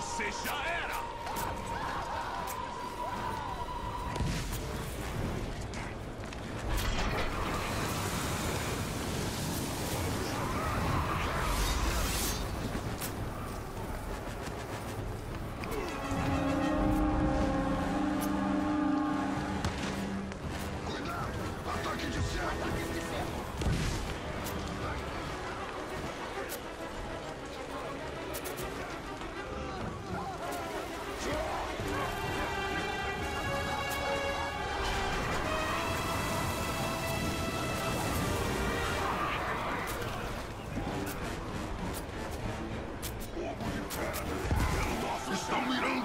Você já era! we don't